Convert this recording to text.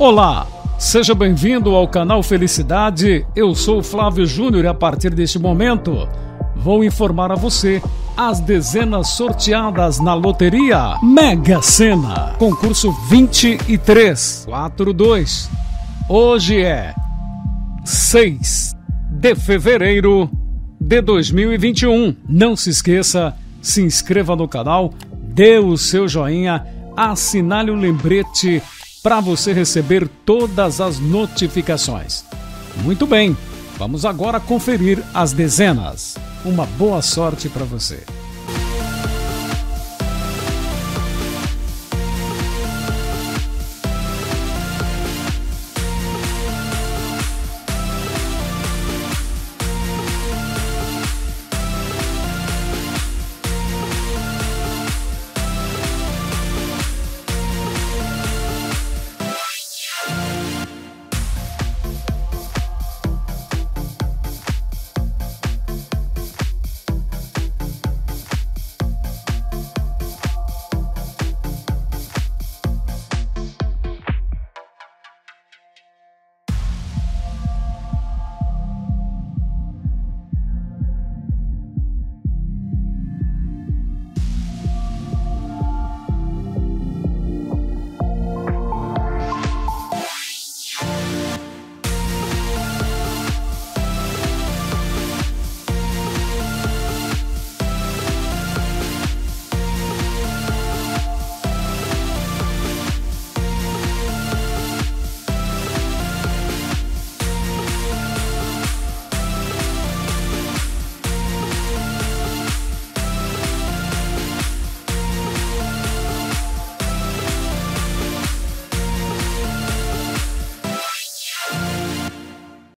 Olá, seja bem-vindo ao canal Felicidade. Eu sou Flávio Júnior e a partir deste momento vou informar a você as dezenas sorteadas na loteria Mega Sena, concurso 2342. Hoje é 6 de fevereiro de 2021. Não se esqueça, se inscreva no canal, dê o seu joinha, assinale o lembrete para você receber todas as notificações. Muito bem, vamos agora conferir as dezenas. Uma boa sorte para você.